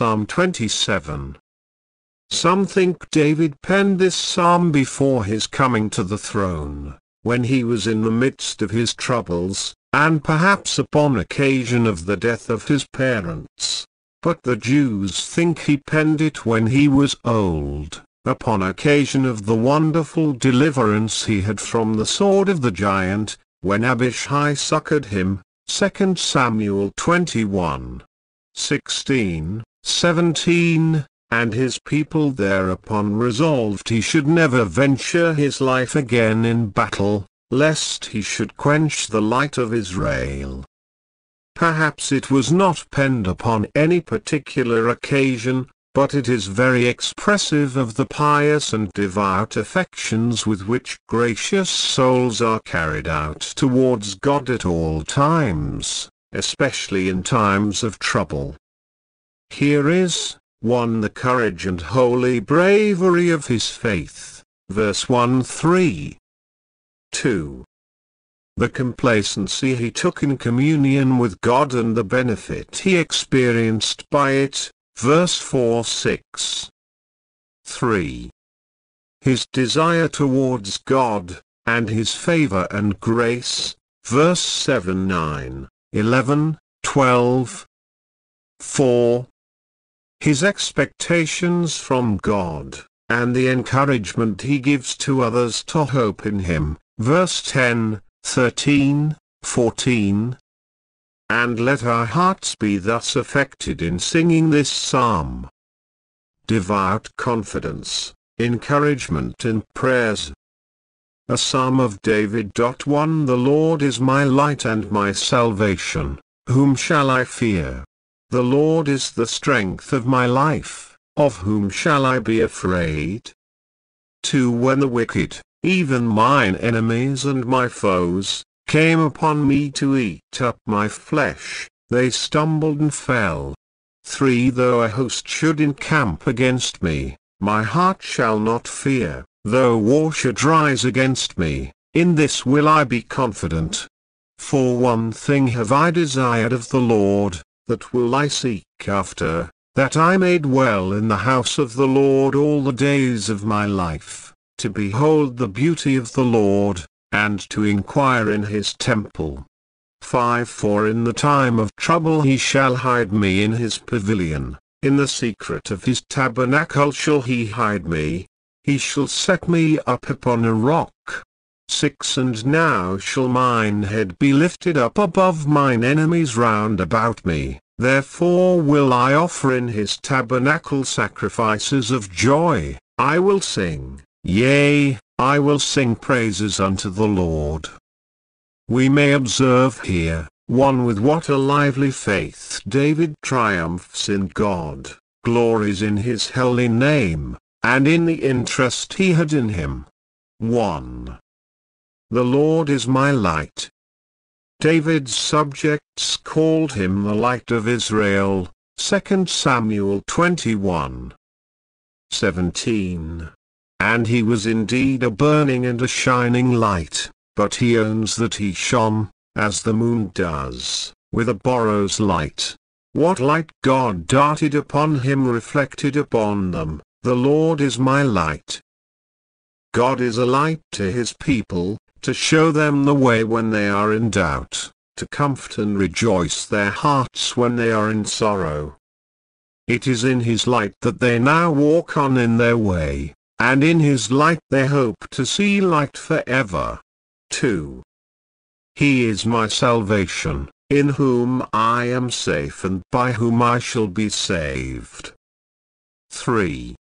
Psalm 27. Some think David penned this psalm before his coming to the throne, when he was in the midst of his troubles, and perhaps upon occasion of the death of his parents. But the Jews think he penned it when he was old, upon occasion of the wonderful deliverance he had from the sword of the giant, when Abishai succored him, 2 Samuel 21. 16, 17, and his people thereupon resolved he should never venture his life again in battle, lest he should quench the light of Israel. Perhaps it was not penned upon any particular occasion, but it is very expressive of the pious and devout affections with which gracious souls are carried out towards God at all times, especially in times of trouble. Here is, 1. The courage and holy bravery of his faith, verse 1-3. 2. The complacency he took in communion with God and the benefit he experienced by it, verse 4-6. 3. His desire towards God, and his favor and grace, verse 7 9, 11, 12. 4. His expectations from God, and the encouragement he gives to others to hope in him, verse 10, 13, 14, and let our hearts be thus affected in singing this psalm. Devout confidence, encouragement in prayers. A Psalm of David. 1 The Lord is my light and my salvation, whom shall I fear? The Lord is the strength of my life, of whom shall I be afraid? 2 When the wicked, even mine enemies and my foes, came upon me to eat up my flesh, they stumbled and fell. 3 Though a host should encamp against me, my heart shall not fear, though war should rise against me, in this will I be confident. For one thing have I desired of the Lord, that will I seek after, that I may dwell in the house of the Lord all the days of my life, to behold the beauty of the Lord, and to inquire in his temple. 5 For in the time of trouble he shall hide me in his pavilion, in the secret of his tabernacle shall he hide me, he shall set me up upon a rock. 6 And now shall mine head be lifted up above mine enemies round about me, therefore will I offer in his tabernacle sacrifices of joy, I will sing, yea, I will sing praises unto the Lord. We may observe here, 1 with what a lively faith David triumphs in God, glories in his holy name, and in the interest he had in him. 1. The Lord is my light. David's subjects called him the light of Israel, 2 Samuel 21. 17. And he was indeed a burning and a shining light, but he owns that he shone, as the moon does, with a borrow's light. What light God darted upon him reflected upon them, the Lord is my light. God is a light to his people, to show them the way when they are in doubt, to comfort and rejoice their hearts when they are in sorrow. It is in his light that they now walk on in their way and in his light they hope to see light forever. 2. He is my salvation, in whom I am safe and by whom I shall be saved. 3.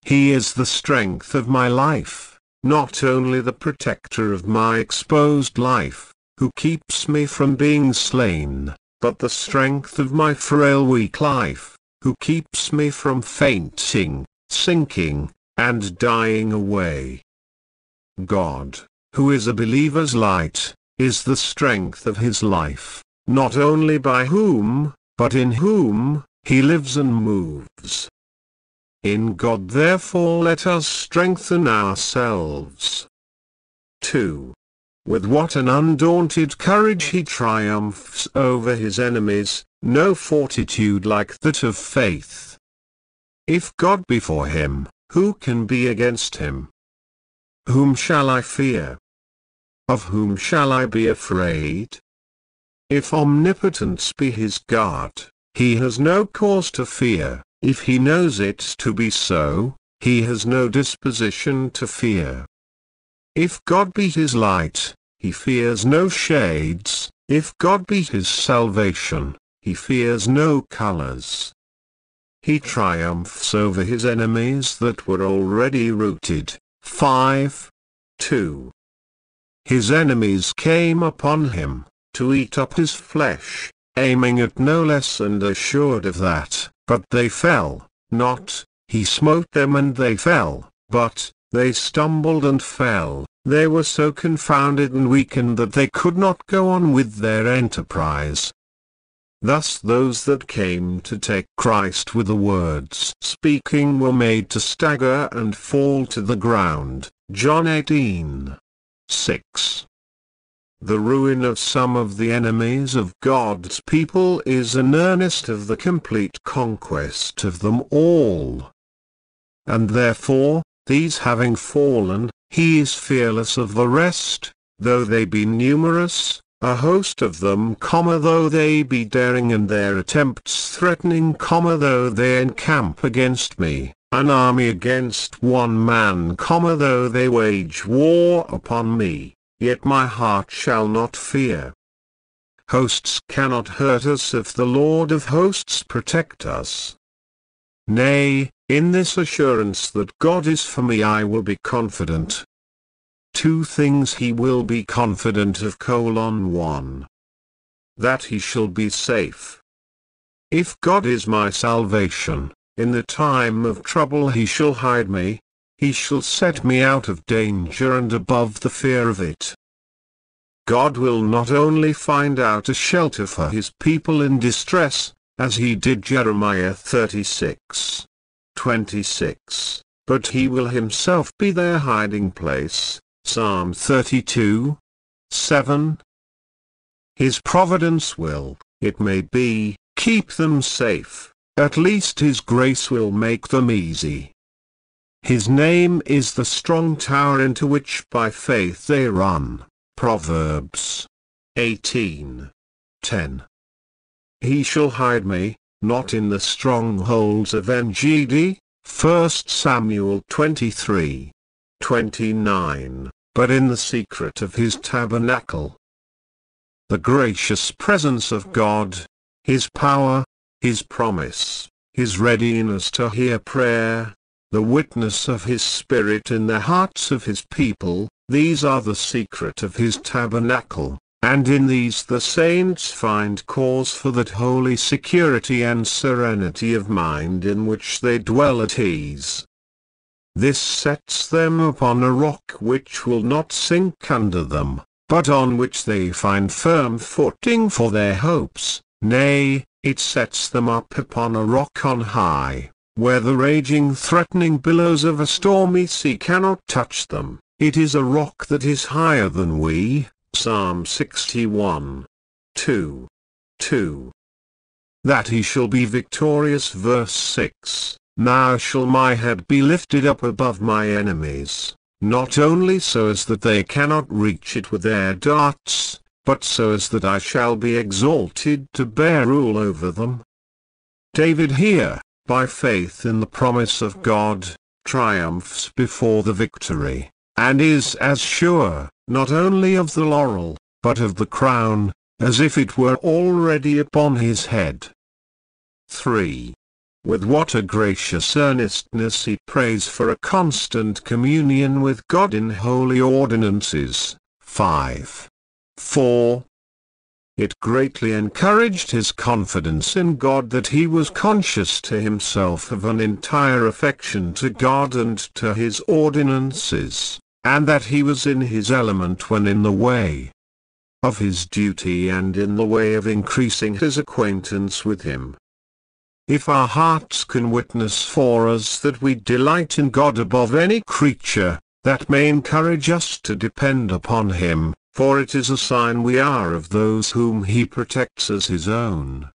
He is the strength of my life, not only the protector of my exposed life, who keeps me from being slain, but the strength of my frail weak life, who keeps me from fainting, sinking, and dying away. God, who is a believer's light, is the strength of his life, not only by whom, but in whom, he lives and moves. In God therefore let us strengthen ourselves. 2. with what an undaunted courage he triumphs over his enemies, no fortitude like that of faith. If God be for him, who can be against him? Whom shall I fear? Of whom shall I be afraid? If omnipotence be his God, he has no cause to fear, if he knows it to be so, he has no disposition to fear. If God be his light, he fears no shades, if God be his salvation, he fears no colors. He triumphs over his enemies that were already rooted. 5. 2. His enemies came upon him, to eat up his flesh, aiming at no less and assured of that, but they fell, not, he smote them and they fell, but, they stumbled and fell, they were so confounded and weakened that they could not go on with their enterprise. Thus those that came to take Christ with the words speaking were made to stagger and fall to the ground. John 18. 6. The ruin of some of the enemies of God's people is an earnest of the complete conquest of them all. And therefore, these having fallen, he is fearless of the rest, though they be numerous, a host of them, comma, though they be daring and their attempts threatening, comma, though they encamp against me, an army against one man, comma, though they wage war upon me, yet my heart shall not fear. Hosts cannot hurt us if the Lord of hosts protect us. Nay, in this assurance that God is for me I will be confident. Two things he will be confident of colon 1. That he shall be safe. If God is my salvation, in the time of trouble he shall hide me, he shall set me out of danger and above the fear of it. God will not only find out a shelter for his people in distress, as he did Jeremiah 36. 26, but he will himself be their hiding place. Psalm 32, 7. His providence will, it may be, keep them safe, at least his grace will make them easy. His name is the strong tower into which by faith they run. Proverbs 18, 10. He shall hide me, not in the strongholds of En-gedi, 1 Samuel 23, 29, but in the secret of his tabernacle. The gracious presence of God, his power, his promise, his readiness to hear prayer, the witness of his Spirit in the hearts of his people, these are the secret of his tabernacle. And in these the saints find cause for that holy security and serenity of mind in which they dwell at ease. This sets them upon a rock which will not sink under them, but on which they find firm footing for their hopes, nay, it sets them up upon a rock on high, where the raging threatening billows of a stormy sea cannot touch them. It is a rock that is higher than we, Psalm 61. 2. 2. That he shall be victorious verse 6. Now shall my head be lifted up above my enemies, not only so as that they cannot reach it with their darts, but so as that I shall be exalted to bear rule over them. David here, by faith in the promise of God, triumphs before the victory, and is as sure, not only of the laurel, but of the crown, as if it were already upon his head. 3. With what a gracious earnestness he prays for a constant communion with God in holy ordinances. 5. 4. It greatly encouraged his confidence in God that he was conscious to himself of an entire affection to God and to his ordinances and that he was in his element when in the way of his duty and in the way of increasing his acquaintance with him. If our hearts can witness for us that we delight in God above any creature, that may encourage us to depend upon him, for it is a sign we are of those whom he protects as his own.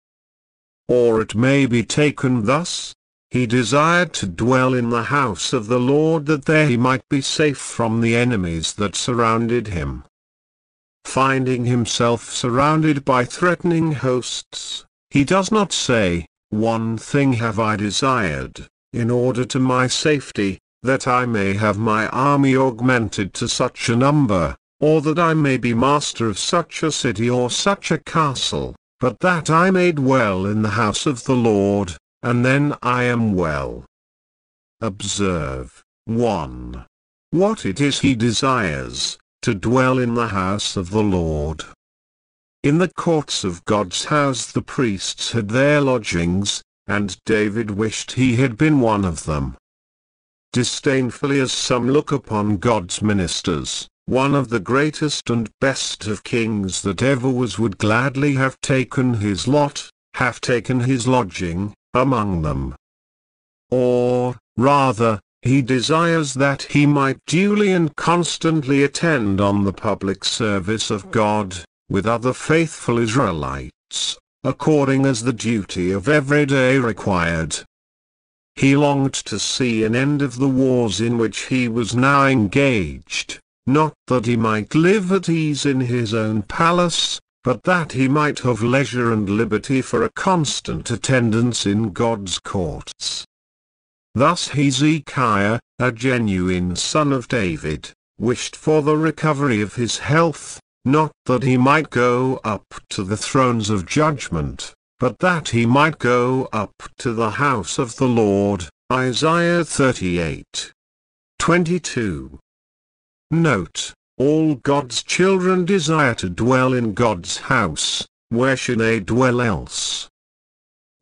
Or it may be taken thus, he desired to dwell in the house of the Lord that there he might be safe from the enemies that surrounded him. Finding himself surrounded by threatening hosts, he does not say, One thing have I desired, in order to my safety, that I may have my army augmented to such a number, or that I may be master of such a city or such a castle, but that I may dwell in the house of the Lord, and then I am well. Observe, 1. What it is he desires, to dwell in the house of the Lord. In the courts of God's house the priests had their lodgings, and David wished he had been one of them disdainfully as some look upon God's ministers, one of the greatest and best of kings that ever was would gladly have taken his lot, have taken his lodging, among them. Or, rather, he desires that he might duly and constantly attend on the public service of God, with other faithful Israelites, according as the duty of every day required. He longed to see an end of the wars in which he was now engaged, not that he might live at ease in his own palace, but that he might have leisure and liberty for a constant attendance in God's courts. Thus Hezekiah, a genuine son of David, wished for the recovery of his health, not that he might go up to the thrones of judgment, but that he might go up to the house of the Lord. Isaiah 38. 22. Note, all God's children desire to dwell in God's house, where should they dwell else?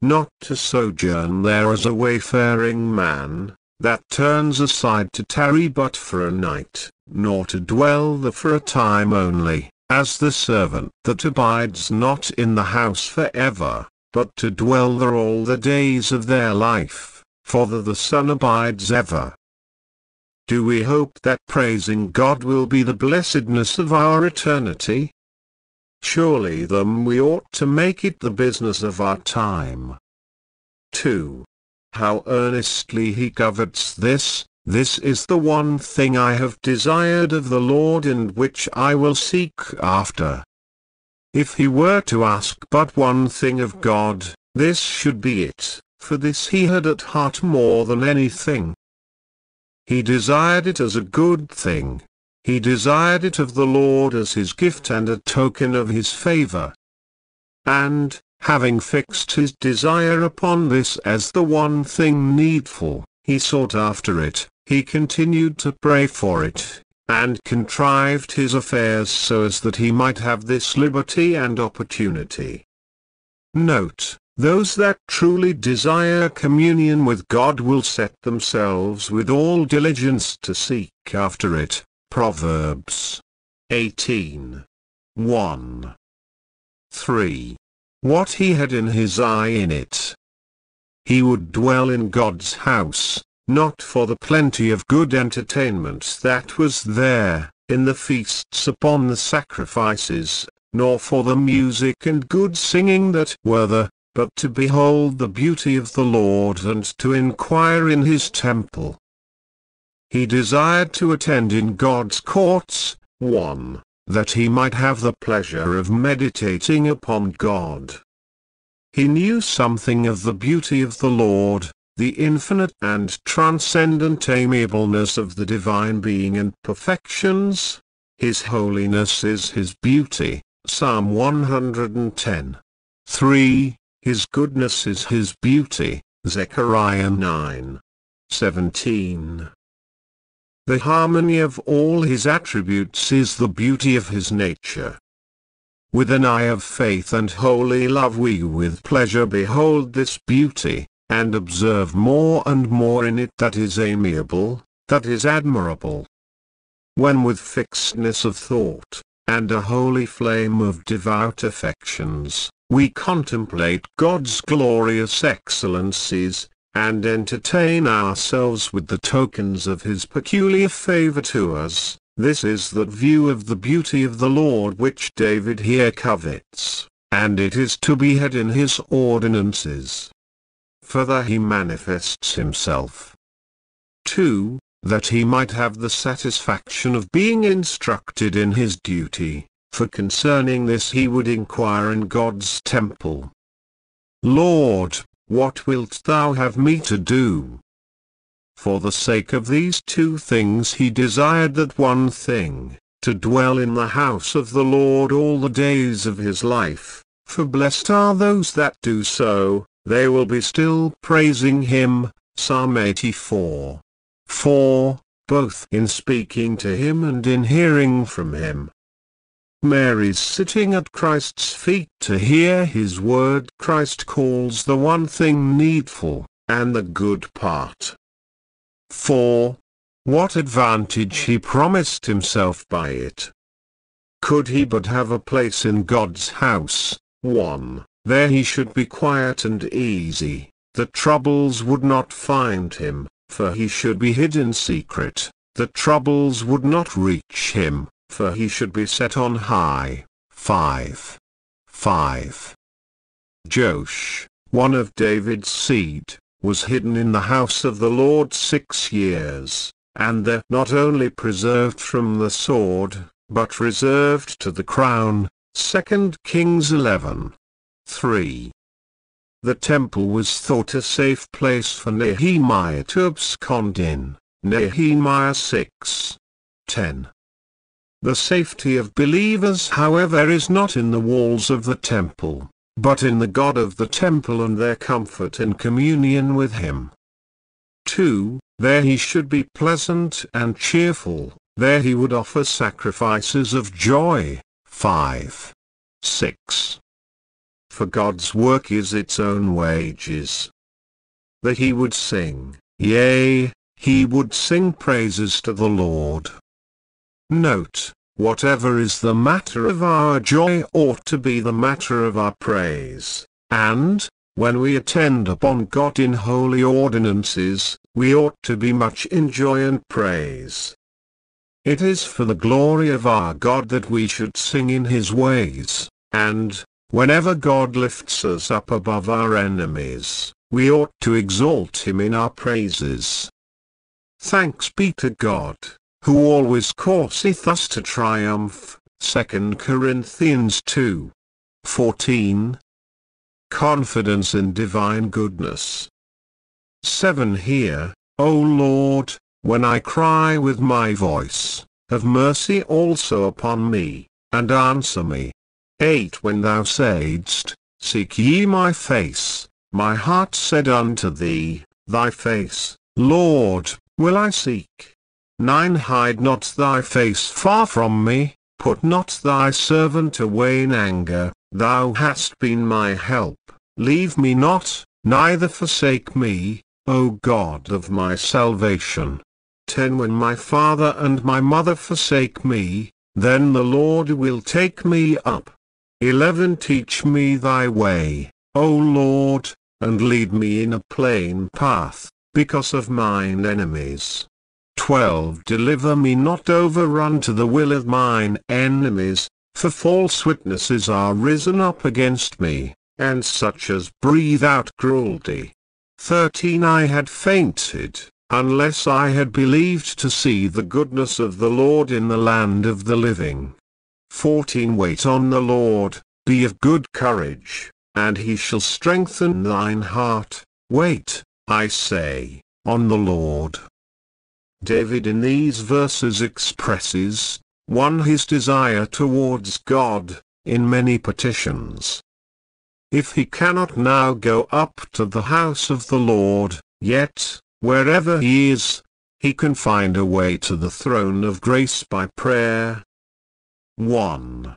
Not to sojourn there as a wayfaring man, that turns aside to tarry but for a night, nor to dwell there for a time only, as the servant that abides not in the house for ever, but to dwell there all the days of their life, for the, the Son abides ever. Do we hope that praising God will be the blessedness of our eternity? Surely then we ought to make it the business of our time. 2. How earnestly he covets this, this is the one thing I have desired of the Lord and which I will seek after. If he were to ask but one thing of God, this should be it, for this he had at heart more than anything. He desired it as a good thing. He desired it of the Lord as his gift and a token of his favor. And, having fixed his desire upon this as the one thing needful, he sought after it, he continued to pray for it, and contrived his affairs so as that he might have this liberty and opportunity. Note, those that truly desire communion with God will set themselves with all diligence to seek after it. Proverbs 18. 1. 3. What he had in his eye in it. He would dwell in God's house, not for the plenty of good entertainment that was there, in the feasts upon the sacrifices, nor for the music and good singing that were there, but to behold the beauty of the Lord and to inquire in his temple. He desired to attend in God's courts, 1. That he might have the pleasure of meditating upon God. He knew something of the beauty of the Lord, the infinite and transcendent amiableness of the divine being and perfections. His holiness is his beauty. Psalm 110. 3. His goodness is his beauty. Zechariah 9. 17. The harmony of all his attributes is the beauty of his nature. With an eye of faith and holy love we with pleasure behold this beauty, and observe more and more in it that is amiable, that is admirable. When with fixedness of thought, and a holy flame of devout affections, we contemplate God's glorious excellencies, and entertain ourselves with the tokens of His peculiar favor to us, This is that view of the beauty of the Lord which David here covets, and it is to be had in his ordinances. Further he manifests himself. 2. That he might have the satisfaction of being instructed in his duty, for concerning this he would inquire in God's temple. Lord, what wilt thou have me to do? For the sake of these two things he desired that one thing, to dwell in the house of the Lord all the days of his life, for blessed are those that do so, they will be still praising him. Psalm 84. 4. Both in speaking to him and in hearing from him. Mary's sitting at Christ's feet to hear his word. Christ calls the one thing needful, and the good part. 4. What advantage he promised himself by it. Could he but have a place in God's house, 1. There he should be quiet and easy, the troubles would not find him, for he should be hid in secret, the troubles would not reach him, for he should be set on high. 5. 5. Joash, one of David's seed, was hidden in the house of the Lord six years, and there not only preserved from the sword, but reserved to the crown. 2 Kings 11. 3. The temple was thought a safe place for Nehemiah to abscond in, Nehemiah 6. 10. The safety of believers however is not in the walls of the temple, but in the God of the temple and their comfort in communion with him. 2. There he should be pleasant and cheerful, there he would offer sacrifices of joy. 5. 6 for God's work is its own wages. That he would sing, yea, he would sing praises to the Lord. Note, whatever is the matter of our joy ought to be the matter of our praise, and, when we attend upon God in holy ordinances, we ought to be much in joy and praise. It is for the glory of our God that we should sing in his ways, and, Whenever God lifts us up above our enemies, we ought to exalt him in our praises. Thanks be to God, who always causeth us to triumph. 2 Corinthians 2. 14. Confidence in divine goodness. 7 Hear, O Lord, when I cry with my voice, have mercy also upon me, and answer me. 8 When thou saidst, Seek ye my face, my heart said unto thee, Thy face, Lord, will I seek. 9 Hide not thy face far from me, put not thy servant away in anger, thou hast been my help, leave me not, neither forsake me, O God of my salvation. 10 When my father and my mother forsake me, then the Lord will take me up. 11 Teach me thy way, O Lord, and lead me in a plain path, because of mine enemies. 12 Deliver me not over unto the will of mine enemies, for false witnesses are risen up against me, and such as breathe out cruelty. 13 I had fainted, unless I had believed to see the goodness of the Lord in the land of the living. 14 Wait on the Lord, be of good courage, and he shall strengthen thine heart. Wait, I say, on the Lord. David in these verses expresses, 1. His desire towards God, in many petitions. If he cannot now go up to the house of the Lord, yet, wherever he is, he can find a way to the throne of grace by prayer, 1.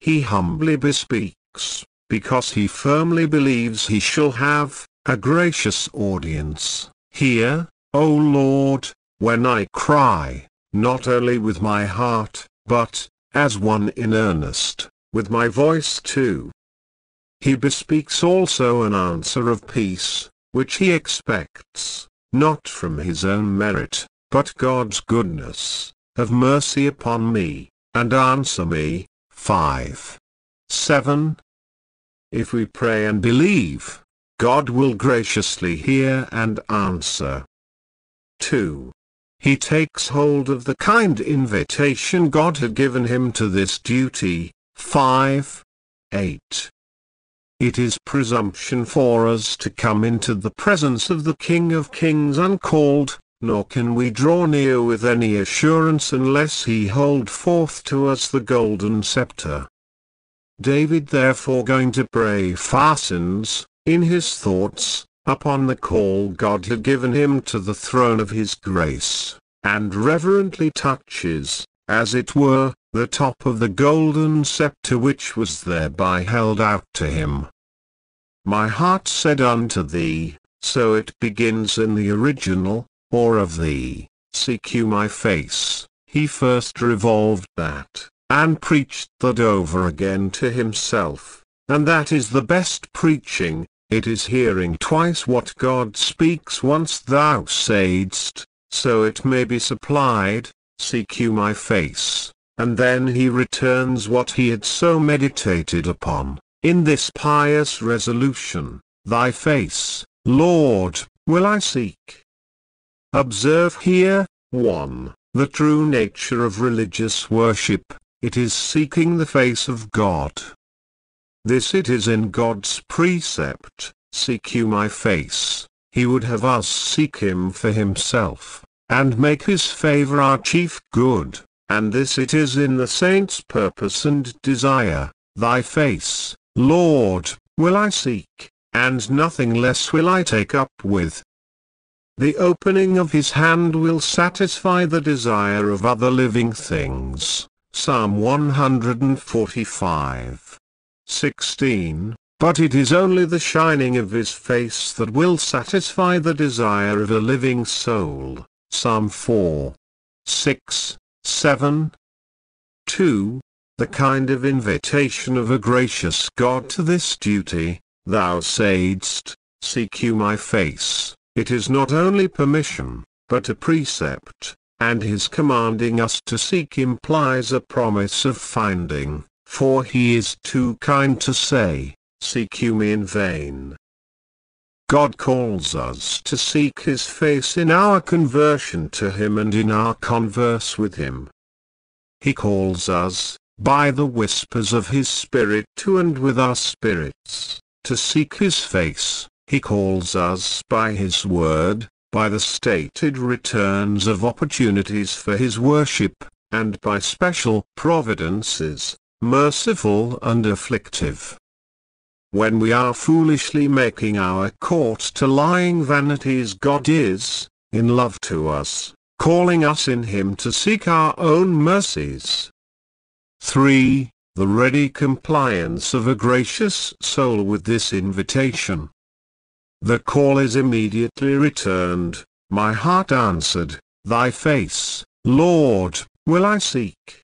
He humbly bespeaks, because he firmly believes he shall have, a gracious audience. Hear, O Lord, when I cry, not only with my heart, but, as one in earnest, with my voice too. He bespeaks also an answer of peace, which he expects, not from his own merit, but God's goodness, have mercy upon me, and answer me. 5. 7. If we pray and believe, God will graciously hear and answer. 2. He takes hold of the kind invitation God had given him to this duty. 5. 8. It is presumption for us to come into the presence of the King of Kings uncalled, nor can we draw near with any assurance unless he hold forth to us the golden scepter. David therefore going to pray fastens, in his thoughts, upon the call God had given him to the throne of his grace, and reverently touches, as it were, the top of the golden scepter which was thereby held out to him. My heart said unto thee, so it begins in the original, or of thee, seek you my face. He first revolved that, and preached that over again to himself, and that is the best preaching, it is hearing twice what God speaks once thou saidst, so it may be supplied, seek you my face, and then he returns what he had so meditated upon, in this pious resolution, thy face, Lord, will I seek. Observe here, 1. The true nature of religious worship, it is seeking the face of God. This it is in God's precept, seek you my face, he would have us seek him for himself, and make his favor our chief good, and this it is in the saint's purpose and desire, thy face, Lord, will I seek, and nothing less will I take up with. The opening of his hand will satisfy the desire of other living things. Psalm 145 16, but it is only the shining of his face that will satisfy the desire of a living soul. Psalm 4. 6, 7. 2. The kind of invitation of a gracious God to this duty, thou saidst, seek you my face, it is not only permission, but a precept, and his commanding us to seek implies a promise of finding for he is too kind to say, Seek you me in vain. God calls us to seek his face in our conversion to him and in our converse with him. He calls us, by the whispers of his Spirit to and with our spirits, to seek his face. He calls us by his word, by the stated returns of opportunities for his worship, and by special providences, merciful and afflictive. When we are foolishly making our court to lying vanities God is, in love to us, calling us in him to seek our own mercies. 3. The ready compliance of a gracious soul with this invitation. The call is immediately returned, my heart answered, Thy face, Lord, will I seek.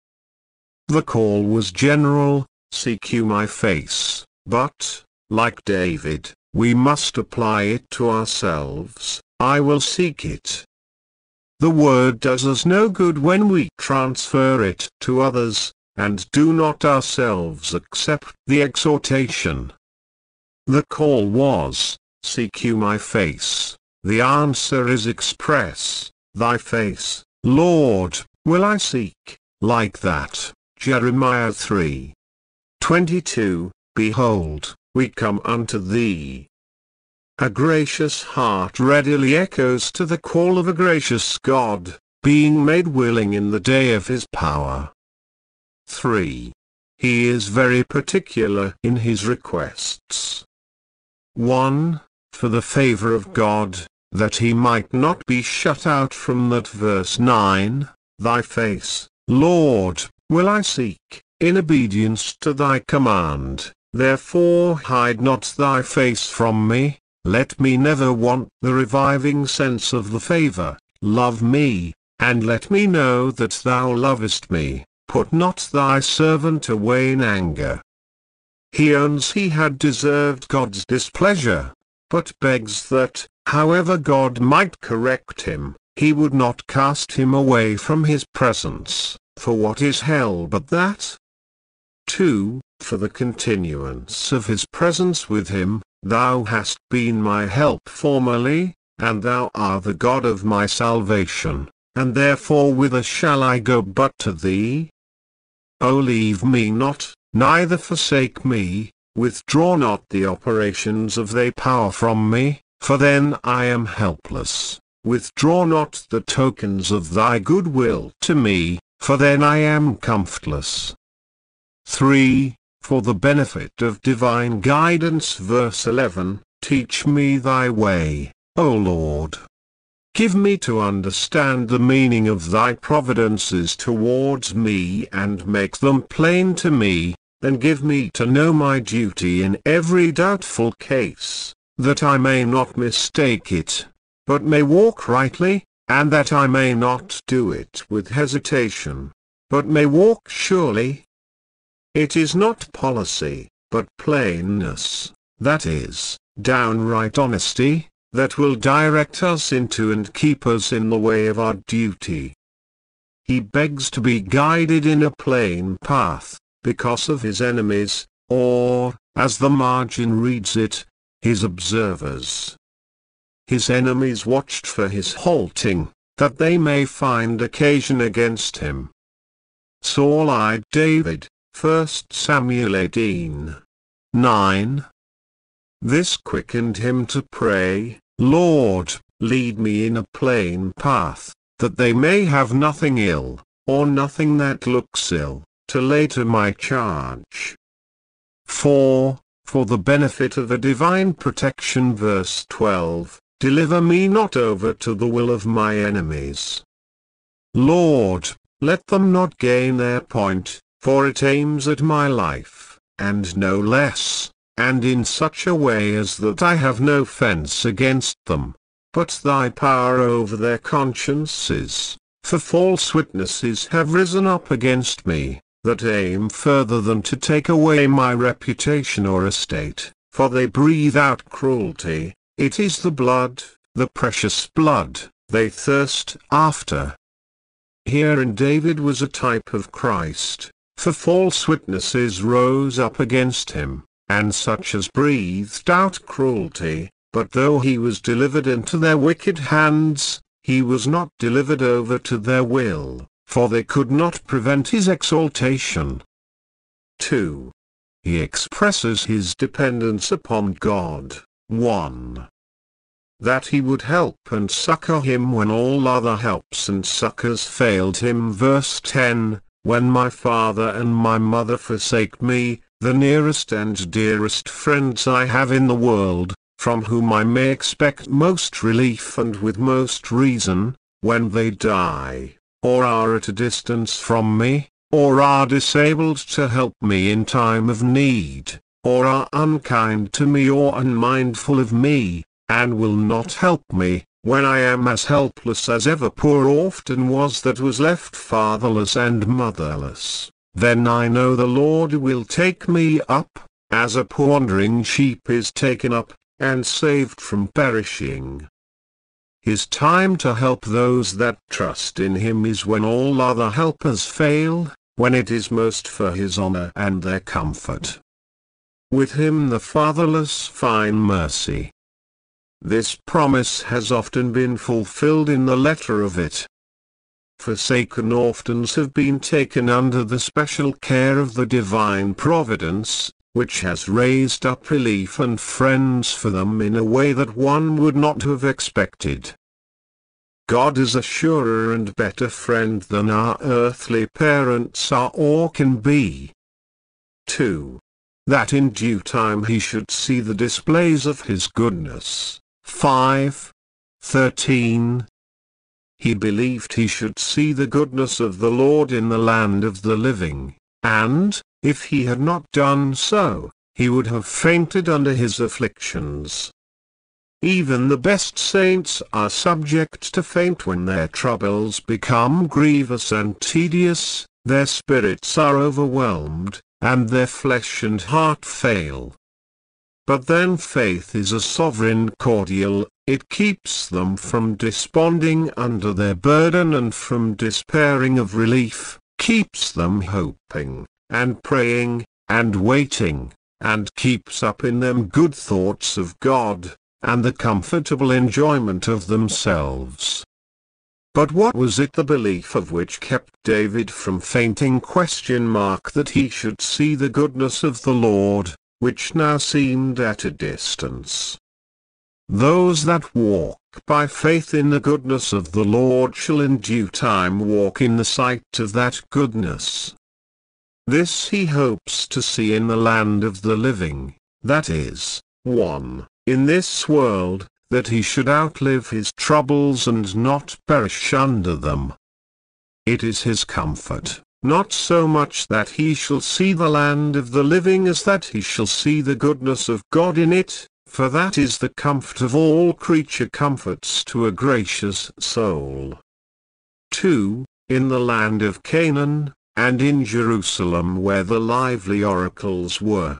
The call was general, seek you my face, but, like David, we must apply it to ourselves, I will seek it. The word does us no good when we transfer it to others, and do not ourselves accept the exhortation. The call was, Seek you my face, the answer is express, Thy face, Lord, will I seek, like that. Jeremiah 3. 22, Behold, we come unto thee. A gracious heart readily echoes to the call of a gracious God, being made willing in the day of his power. 3. He is very particular in his requests. 1. For the favor of God, that he might not be shut out from that verse 9, Thy face, Lord, will I seek, in obedience to thy command, therefore hide not thy face from me, let me never want the reviving sense of the favor, love me, and let me know that thou lovest me, put not thy servant away in anger. He owns he had deserved God's displeasure, but begs that, however God might correct him, he would not cast him away from his presence, for what is hell but that? 2. For the continuance of his presence with him, thou hast been my help formerly, and thou art the God of my salvation, and therefore whither shall I go but to thee? O leave me not, neither forsake me, withdraw not the operations of thy power from me, for then I am helpless. Withdraw not the tokens of thy goodwill to me, for then I am comfortless. 3. For the benefit of divine guidance Verse 11, Teach me thy way, O Lord. Give me to understand the meaning of thy providences towards me and make them plain to me, then give me to know my duty in every doubtful case, that I may not mistake it but may walk rightly, and that I may not do it with hesitation, but may walk surely. It is not policy, but plainness, that is, downright honesty, that will direct us into and keep us in the way of our duty. He begs to be guided in a plain path, because of his enemies, or, as the margin reads it, his observers. His enemies watched for his halting, that they may find occasion against him. Saul eyed David, 1 Samuel 18. 9. This quickened him to pray, Lord, lead me in a plain path, that they may have nothing ill, or nothing that looks ill, to lay to my charge. 4. For the benefit of a divine protection verse 12, Deliver me not over to the will of my enemies. Lord, let them not gain their point, for it aims at my life, and no less, and in such a way as that I have no fence against them, but thy power over their consciences, for false witnesses have risen up against me, that aim further than to take away my reputation or estate, for they breathe out cruelty, it is the blood, the precious blood, they thirst after. Herein David was a type of Christ, for false witnesses rose up against him, and such as breathed out cruelty, but though he was delivered into their wicked hands, he was not delivered over to their will, for they could not prevent his exaltation. 2. He expresses his dependence upon God. 1. That he would help and succor him when all other helps and succors failed him. Verse 10, When my father and my mother forsake me, the nearest and dearest friends I have in the world, from whom I may expect most relief and with most reason, when they die, or are at a distance from me, or are disabled to help me in time of need, or are unkind to me or unmindful of me, and will not help me, when I am as helpless as ever poor often was that was left fatherless and motherless, then I know the Lord will take me up, as a wandering sheep is taken up, and saved from perishing. His time to help those that trust in him is when all other helpers fail, when it is most for his honor and their comfort. With him the fatherless find mercy. This promise has often been fulfilled in the letter of it. Forsaken orphans have been taken under the special care of the divine providence, which has raised up relief and friends for them in a way that one would not have expected. God is a surer and better friend than our earthly parents are or can be. 2 that in due time he should see the displays of his goodness. 5. 13. He believed he should see the goodness of the Lord in the land of the living, and, if he had not done so, he would have fainted under his afflictions. Even the best saints are subject to faint when their troubles become grievous and tedious, their spirits are overwhelmed, and their flesh and heart fail. But then faith is a sovereign cordial, it keeps them from desponding under their burden and from despairing of relief, keeps them hoping, and praying, and waiting, and keeps up in them good thoughts of God, and the comfortable enjoyment of themselves. But what was it the belief of which kept David from fainting question mark that he should see the goodness of the Lord, which now seemed at a distance? Those that walk by faith in the goodness of the Lord shall in due time walk in the sight of that goodness. This he hopes to see in the land of the living, that is, 1. In this world, that he should outlive his troubles and not perish under them. It is his comfort, not so much that he shall see the land of the living as that he shall see the goodness of God in it, for that is the comfort of all creature comforts to a gracious soul. 2. In the land of Canaan, and in Jerusalem where the lively oracles were.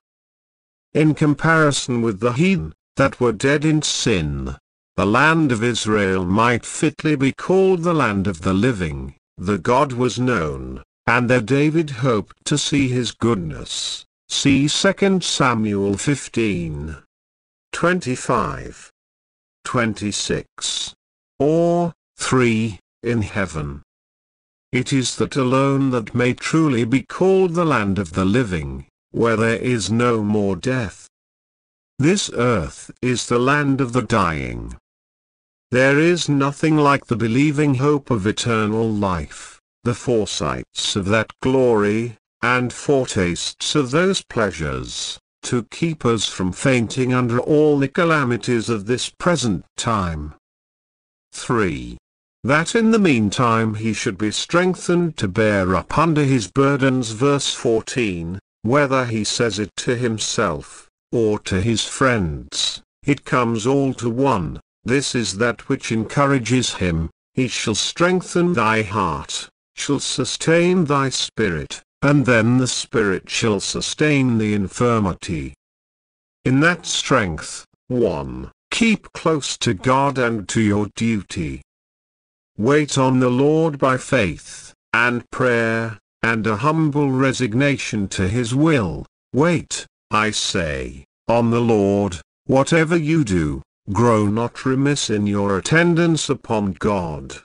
In comparison with the heathen, that were dead in sin, the land of Israel might fitly be called the land of the living, the God was known, and there David hoped to see his goodness. See 2 Samuel 15. 25, 26, or 3, in heaven. It is that alone that may truly be called the land of the living, where there is no more death. This earth is the land of the dying. There is nothing like the believing hope of eternal life, the foresights of that glory, and foretastes of those pleasures to keep us from fainting under all the calamities of this present time. 3. That in the meantime he should be strengthened to bear up under his burdens verse 14, whether he says it to himself, or to his friends, it comes all to one, this is that which encourages him, he shall strengthen thy heart, shall sustain thy spirit, and then the Spirit shall sustain the infirmity. In that strength, 1. Keep close to God and to your duty. Wait on the Lord by faith, and prayer, and a humble resignation to His will. Wait, I say, on the Lord, whatever you do, grow not remiss in your attendance upon God.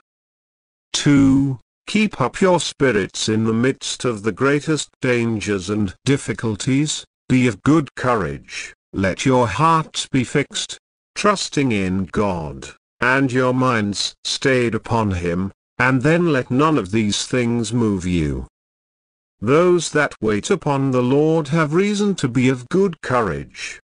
2. Keep up your spirits in the midst of the greatest dangers and difficulties, be of good courage, let your hearts be fixed, trusting in God, and your minds stayed upon Him, and then let none of these things move you. Those that wait upon the Lord have reason to be of good courage.